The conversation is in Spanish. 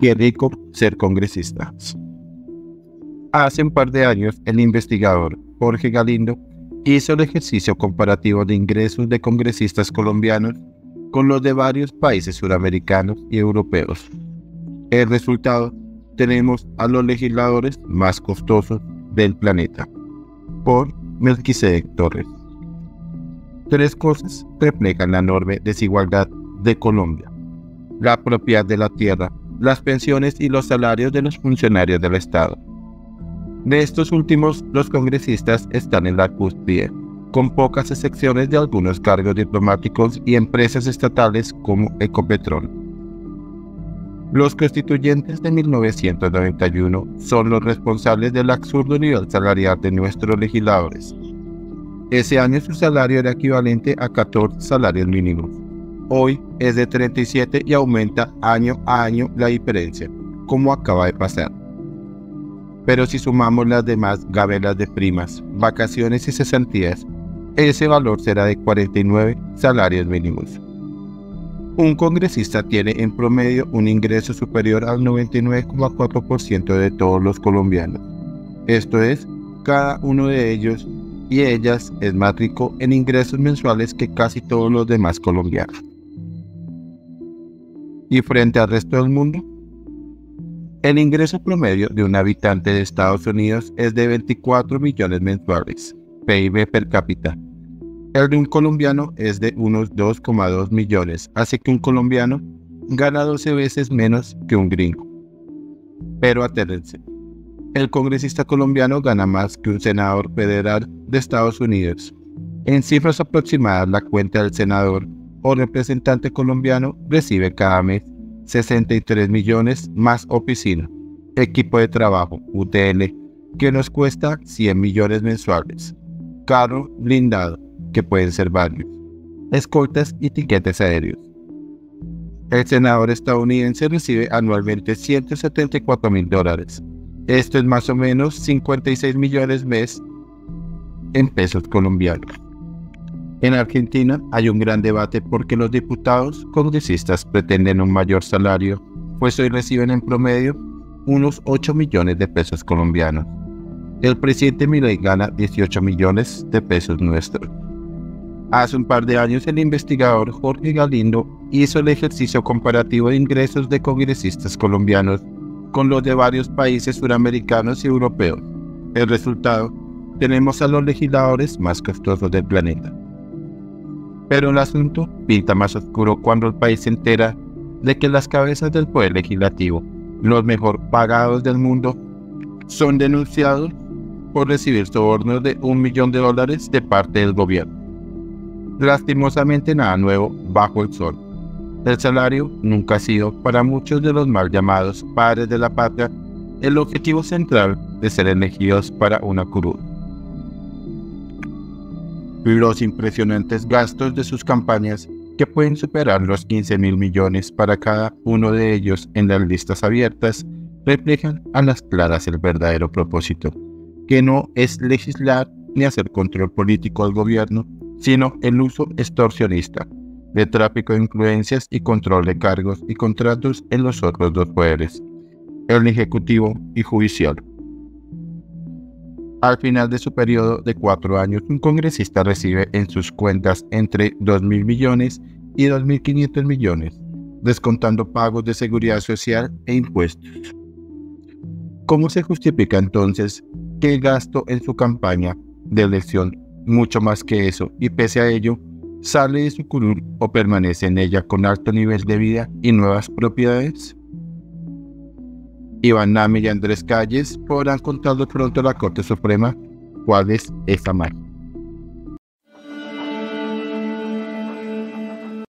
Qué rico ser congresista. Hace un par de años, el investigador Jorge Galindo hizo el ejercicio comparativo de ingresos de congresistas colombianos con los de varios países suramericanos y europeos. El resultado, tenemos a los legisladores más costosos del planeta, por Melquisedec Torres. Tres cosas reflejan la enorme desigualdad de Colombia. La propiedad de la tierra, las pensiones y los salarios de los funcionarios del Estado. De estos últimos, los congresistas están en la cúspide, con pocas excepciones de algunos cargos diplomáticos y empresas estatales como Ecopetrol. Los constituyentes de 1991 son los responsables del absurdo nivel salarial de nuestros legisladores. Ese año su salario era equivalente a 14 salarios mínimos. Hoy es de 37 y aumenta año a año la diferencia, como acaba de pasar. Pero si sumamos las demás gabelas de primas, vacaciones y cesantías, ese valor será de 49 salarios mínimos. Un congresista tiene en promedio un ingreso superior al 99,4% de todos los colombianos. Esto es, cada uno de ellos y ellas es más rico en ingresos mensuales que casi todos los demás colombianos. Y frente al resto del mundo, el ingreso promedio de un habitante de Estados Unidos es de 24 millones mensuales, PIB per cápita, el de un colombiano es de unos 2,2 millones, así que un colombiano gana 12 veces menos que un gringo. Pero aténdense, el congresista colombiano gana más que un senador federal de Estados Unidos. En cifras aproximadas, la cuenta del senador o representante colombiano recibe cada mes 63 millones más oficina, equipo de trabajo, UTL, que nos cuesta 100 millones mensuales, carro blindado, que pueden ser varios, escoltas y tiquetes aéreos. El senador estadounidense recibe anualmente 174 mil dólares. Esto es más o menos 56 millones mes en pesos colombianos. En Argentina hay un gran debate porque los diputados congresistas pretenden un mayor salario, pues hoy reciben en promedio unos 8 millones de pesos colombianos. El presidente Milei gana 18 millones de pesos nuestros. Hace un par de años el investigador Jorge Galindo hizo el ejercicio comparativo de ingresos de congresistas colombianos con los de varios países suramericanos y europeos. El resultado, tenemos a los legisladores más costosos del planeta. Pero el asunto pinta más oscuro cuando el país se entera de que las cabezas del poder legislativo, los mejor pagados del mundo, son denunciados por recibir sobornos de un millón de dólares de parte del gobierno. Lastimosamente nada nuevo bajo el sol. El salario nunca ha sido para muchos de los mal llamados padres de la patria el objetivo central de ser elegidos para una curul. Los impresionantes gastos de sus campañas, que pueden superar los 15 mil millones para cada uno de ellos en las listas abiertas, reflejan a las claras el verdadero propósito, que no es legislar ni hacer control político al gobierno, sino el uso extorsionista de tráfico de influencias y control de cargos y contratos en los otros dos poderes, el ejecutivo y judicial. Al final de su periodo de cuatro años, un congresista recibe en sus cuentas entre 2.000 millones y 2.500 millones, descontando pagos de seguridad social e impuestos. ¿Cómo se justifica entonces que el gasto en su campaña de elección mucho más que eso, y pese a ello, sale de su curul o permanece en ella con alto nivel de vida y nuevas propiedades? Iván Nami y Andrés Calles podrán contarle pronto a la Corte Suprema cuál es esa magia.